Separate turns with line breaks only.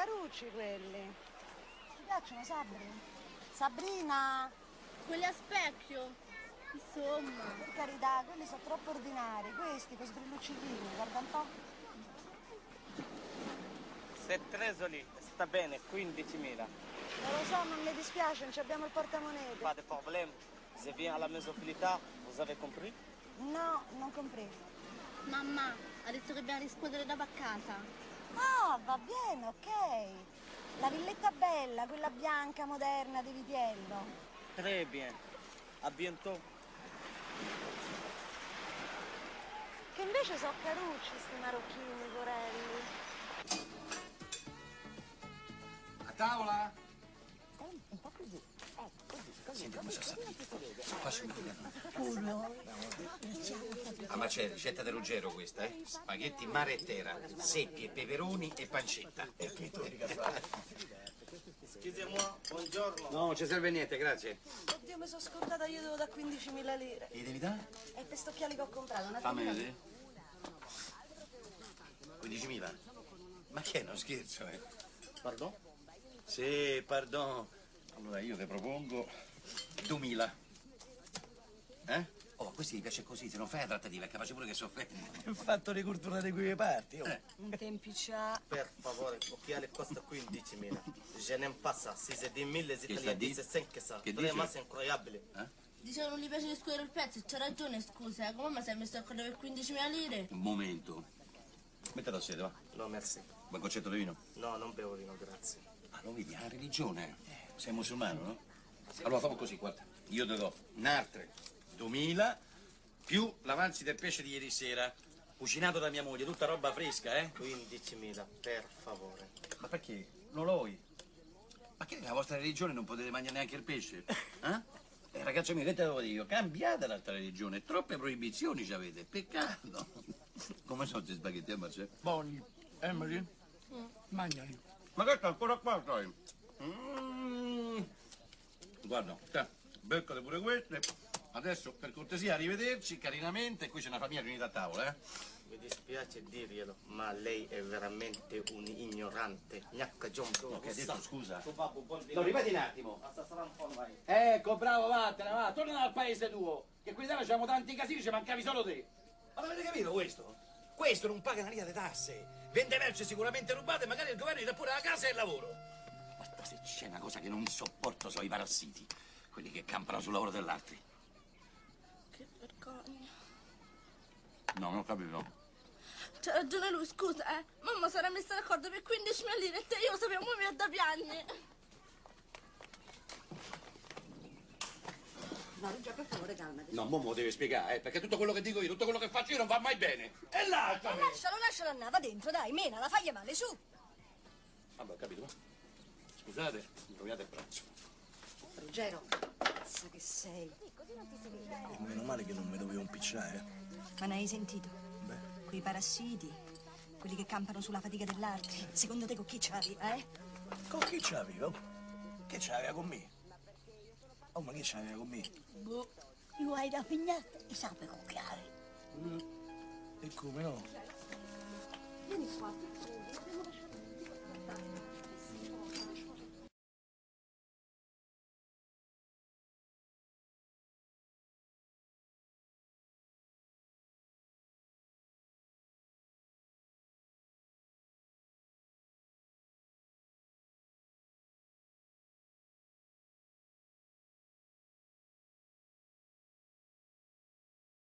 carucci quelli. Ti piacciono, Sabri? Sabrina!
Quelli a specchio. Insomma.
Per carità, quelli sono troppo ordinari. Questi con sbrilluccichini, guarda un po'.
Se tresoli sta bene, 15.000.
Non lo so, non mi dispiace, non ci abbiamo il portamonete.
Pas de problème. Je viens à la maison plus tard, vous avez compris?
No, non compreso.
Mamma, adesso che dobbiamo rispondere dopo a casa.
Ah, va bene, ok. La villetta bella, quella bianca, moderna di Vitiello.
Très bien. A bientôt.
Che invece so carucci, sti marocchini, porelli.
A tavola?
Un po' così. Ecco, così, così.
Senti come sono sapito. Facciamo Ah, ma c'è ricetta del Ruggero questa, eh? Spaghetti mare e terra, seppi e peperoni e pancetta.
Excusez-moi, buongiorno.
No, non ci serve niente, grazie.
Oddio, mi sono scordata, io devo da 15.000 lire.
E devi dare?
E per sto occhiali che ho comprato, una
Fammi vedere. 15.000? Ma che è uno scherzo, eh?
Pardon?
Sì, pardon. Allora io ti propongo 2.000. Eh? Oh, questi mi piace così, se non fai la trattativa è capace pure che si offende.
Il fatto di cultura di quei parti, oh.
Eh.
Un tempiccia.
Per favore, occhiali costa 15.000. Je n'aime pas ça. Si 10.000, les
Che
Italiens
sta di?
disent 5 ça.
Che dice?
c'est incroyable.
Dice che non gli piace discutere il prezzo, c'ha ragione, scusa, eh. come mai sei messo d'accordo per 15.000 lire?
Un momento. Mettete a sede, va.
No, merci.
Buon concetto di vino.
No, non bevo vino, grazie.
Ah, lo vedi, è una religione. Sei musulmano, no? Allora facciamo così, guarda. Io ti do un'altre 2000 più l'avanzi del pesce di ieri sera, cucinato da mia moglie, tutta roba fresca, eh?
15.000, per favore.
Ma perché? Non lo vuoi? Ma che nella vostra religione non potete mangiare neanche il pesce? Eh? Eh, ragazzo mio, che te devo dire io? Cambiate l'altra religione, troppe proibizioni ci avete, peccato. Come sono questi spaghetti, eh, Marcè?
Buoni. Emily? Mangiali.
Ma questo ancora qua, sai? Guarda, te, beccate pure queste. Adesso, per cortesia, arrivederci, carinamente. Qui c'è una famiglia riunita a tavola, eh?
Mi dispiace dirglielo, ma lei è veramente un ignorante. Gnacca John
No, che hai detto, scusa?
Lo
ripeti un attimo. Ecco, bravo, vattene, va, torna al paese tuo. Che qui dentro c'abbiamo tanti casini, ci mancavi solo te. Ma l'avete capito questo? Questo non paga una lira di tasse. Vende merci sicuramente rubate, magari il governo gli dà pure la casa e il lavoro. Guarda, se c'è una cosa che non sopporto sono i parassiti. Quelli che campano sul lavoro dell'altri.
Che vergogna.
No, non ho capito.
C'ha ragione lui, scusa, eh. Mamma sarà messa d'accordo per 15.000 lire e te io lo sapevo, mi viene da piangere.
No, Ruggero, per favore, calmati.
No, Momo deve spiegare, eh, perché tutto quello che dico io, tutto quello che faccio io non va mai bene. E lasciami!
Lascialo, lascialo andare, va dentro, dai, mena, la faglia male, su.
Vabbè, ho capito, ma... Scusate, mi rovinate il braccio.
Ruggero, pazza che sei.
Meno male che non mi dovevo impicciare.
Ma ne hai sentito?
Beh,
Quei parassiti, quelli che campano sulla fatica dell'altro. Secondo te con chi c'avi, eh?
con chi c'aveva? oh? Che c'aveva con me? Oh, ma che c'aveva con me?
Boh, io hai da pignata e sape cucchiare.
E come no?
Vieni qua, per favore, abbiamo